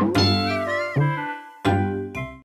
Bye.